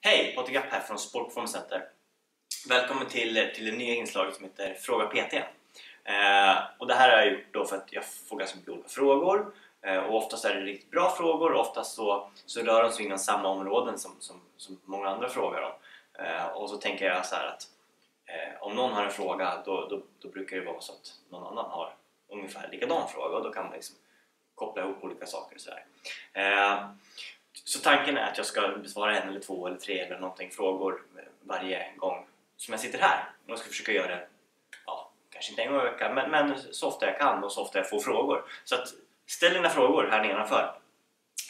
Hej! Patrik Gapp här från Sport Performance Center. Välkommen till, till det nya inslaget som heter Fråga PT. Eh, och det här har jag gjort då för att jag får ganska mycket olika frågor eh, och oftast är det riktigt bra frågor och oftast så, så rör de sig inom samma områden som, som, som många andra frågar om. Eh, och så tänker jag så här att eh, om någon har en fråga då, då, då, brukar det vara så att någon annan har ungefär likadan fråga och då kan man liksom koppla ihop olika saker och sådär. Eh, så tanken är att jag ska besvara en eller två eller tre eller någonting frågor varje gång som jag sitter här. Och jag ska försöka göra det, ja, kanske inte en gång i veckan, men, men så ofta jag kan och så ofta jag får frågor. Så att ställ dina frågor här nedanför.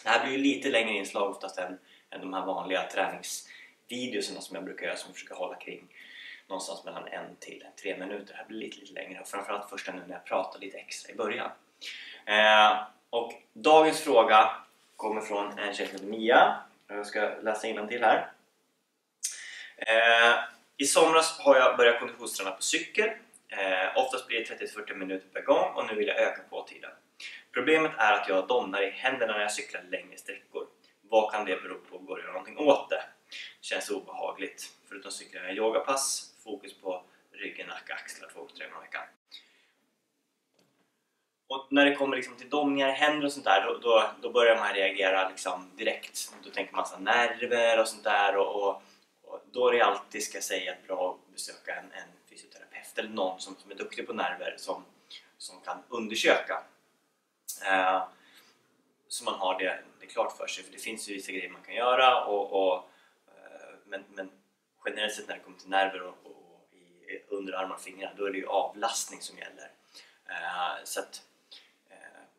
Det här blir ju lite längre inslag oftast än, än de här vanliga träningsvideorna som jag brukar göra som jag försöker hålla kring någonstans mellan en till tre minuter. Det här blir lite, lite längre och framförallt först nu när jag pratar lite extra i början. Eh, och dagens fråga kommer från en tjej som heter Mia. Jag ska läsa till här. Eh, I somras har jag börjat konditionsträna på cykel. Eh, oftast blir det 30-40 minuter per gång och nu vill jag öka på tiden. Problemet är att jag domnar i händerna när jag cyklar längre sträckor. Vad kan det bero på? Går det att göra någonting åt det? Känns obehagligt. Förutom cyklar jag yogapass, fokus på ryggen, nacke, axlar två, tre gånger i veckan. Och när det kommer liksom till domningar i händer och sånt där då, då, då börjar man reagera liksom direkt. Då tänker man så nerver och sånt där och, och, och, då är det alltid, ska jag säga, bra att besöka en, en fysioterapeut eller någon som, som är duktig på nerver som, som kan undersöka. Eh, så man har det, det klart för sig, för det finns ju vissa grejer man kan göra och, och eh, men, men generellt sett när det kommer till nerver och, och i underarmar och fingrar då är det ju avlastning som gäller. Eh, så att,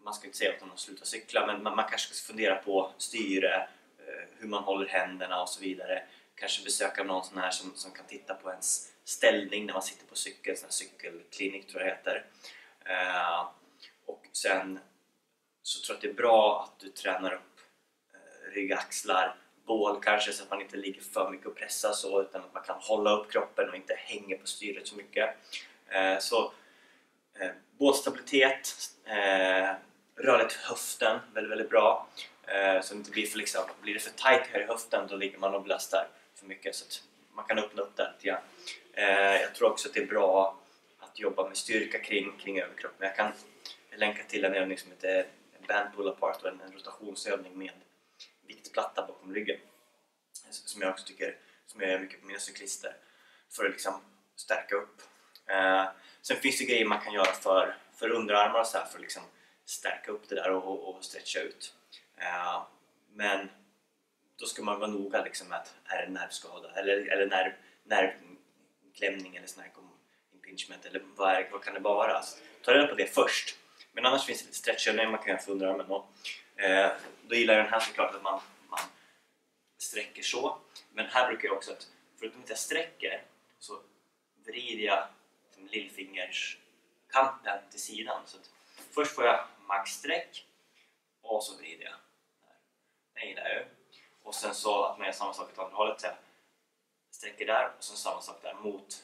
man ska inte säga att sluta cykla men man, man kanske ska fundera på styre, eh, hur man håller händerna och så vidare. Kanske besöka någon sån här som, som kan titta på ens ställning när man sitter på cykel, sån här cykelklinik tror jag det heter. Eh, och sen så tror jag att det är bra att du tränar upp eh, rygg, axlar, bål kanske så att man inte ligger för mycket och pressar så utan att man kan hålla upp kroppen och inte hänger på styret så mycket. Så uh, bålstabilitet, rörligt i höften väldigt, väldigt bra. Eh, så det inte blir för liksom, blir det för tight här i höften då ligger man och belastar för mycket så att man kan öppna upp det lite grann. Eh, jag tror också att det är bra att jobba med styrka kring, kring överkroppen. Jag kan länka till en övning som heter band pull apart och en, en rotationsövning med viktplatta bakom ryggen som jag också tycker som jag gör mycket på mina cyklister för att liksom stärka upp. Eh, sen finns det grejer man kan göra för, för underarmar och så här för att liksom stärka upp det där och, och stretcha ut. Uh, men då ska man vara noga liksom att är det nervskada eller, eller nerv, nervklämning eller sån här impingement eller vad, är, vad kan det vara? Alltså, ta reda på det först. Men annars finns det lite stretchövningar man kan göra för underarmen och eh, då gillar jag den här såklart att man, man sträcker så. Men här brukar jag också att förutom att jag sträcker så vrider jag liksom, lillfingerskanten till sidan. Så att först får jag maxsträck och så vrider jag. Den gillar jag ju. Och sen så att man gör samma sak åt andra hållet. Så jag sträcker där och sen samma sak där mot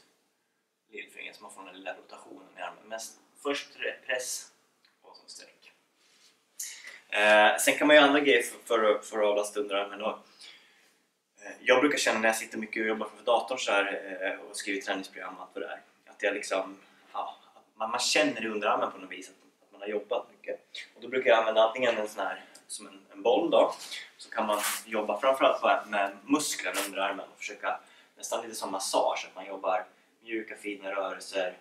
lillfingret så man får den lilla rotationen i armen. Men först press och sen sträck. Eh, sen kan man göra andra grejer för, för, för att avlasta underarmen. Och, eh, jag brukar känna när jag sitter mycket och jobbar framför datorn så här, eh, och skriver träningsprogram och allt vad det är. Att jag liksom, ja, man, man känner i underarmen på något vis att har jobbat mycket. Och då brukar jag använda antingen en sån här som en, en boll då, så kan man jobba framförallt med musklerna under armen och försöka nästan lite som massage, att man jobbar mjuka fina rörelser,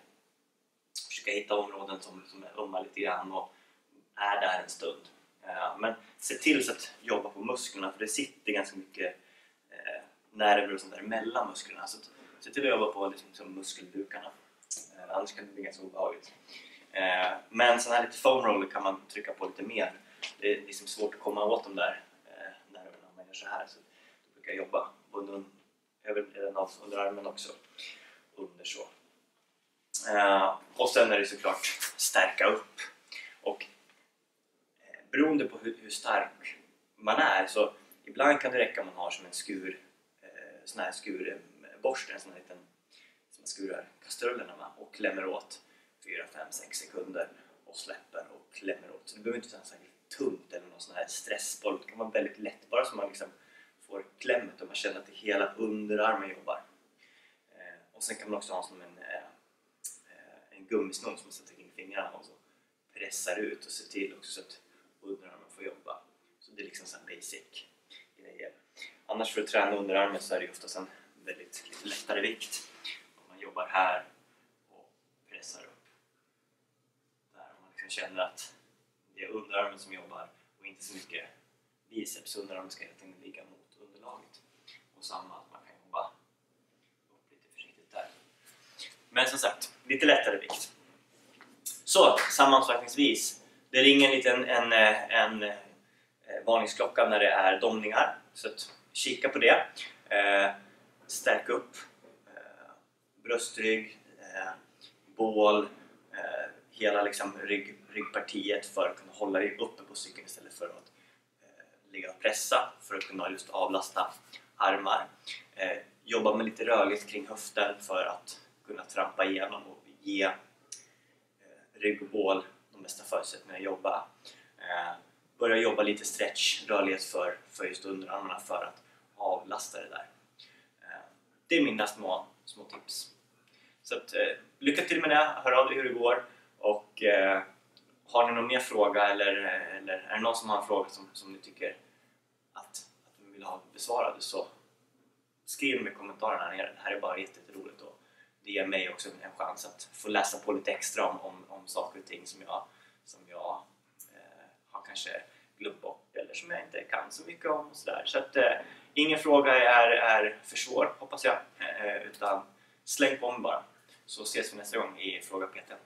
försöka hitta områden som, som är ömma lite grann och är där en stund. Eh, men se till så att jobba på musklerna för det sitter ganska mycket eh, nerver och sånt där mellan musklerna. Så se till att jobba på liksom, muskelbukarna, eh, annars kan det bli ganska obehagligt. Eh, men sådana här lite foam roller kan man trycka på lite mer. Det är liksom svårt att komma åt de där eh, nerverna om man gör så här. Så då brukar jag jobba både över, under armen också. Under så. Eh, och sen är det såklart stärka upp. Och eh, beroende på hur, hur, stark man är så ibland kan det räcka om man har som en skur, eh, sån här skurborste, en sån här liten som man skurar kastrullerna med och klämmer åt 4, 5, 6 sekunder och släpper och klämmer åt. Så det behöver inte vara särskilt tungt eller någon sån här stressboll. Det kan vara väldigt lätt bara så man liksom får klämmet och man känner att det hela underarmen jobbar. Eh, och sen kan man också ha som en, eh, en gummisnodd som man sätter kring fingrarna och så pressar ut och ser till också så att underarmen får jobba. Så det är liksom så basic grejer. Annars för att träna underarmen så är det ju oftast en väldigt lite lättare vikt. Om man jobbar här och pressar upp. Där om man liksom känner att det är underarmen som jobbar och inte så mycket biceps. Underarmen ska hela tiden ligga mot underlaget. Och samma att man kan jobba upp lite försiktigt där. Men som sagt, lite lättare vikt. Så sammanfattningsvis. Det ringer en liten en, en, en eh, varningsklocka när det är domningar. Så att, kika på det. Eh, stärk upp eh, bröstrygg, eh, bål, eh, hela liksom rygg, ryggpartiet för att kunna hålla dig uppe på cykeln istället för att eh, ligga och pressa för att kunna just avlasta armar. Eh, jobba med lite rörlighet kring höften för att kunna trampa igenom och ge eh, rygg och bål de bästa förutsättningarna att jobba. Eh, börja jobba lite stretch, rörlighet för, för just underarmarna för att avlasta det där. Eh, det är mina små, små tips. Så att, eh, lycka till med det, hör av dig hur det går och eh, har ni någon mer fråga eller, eller är det någon som har en fråga som, som ni tycker att, att ni vill ha besvarad så skriv med kommentarerna nere. Det här är bara jätteroligt och det ger mig också en chans att få läsa på lite extra om, om, om saker och ting som jag, som jag eh, har kanske glömt bort eller som jag inte kan så mycket om. Och så där. så att, eh, ingen fråga är, är för svår hoppas jag, eh, utan släng på mig bara så ses vi nästa gång i Fråga Peter.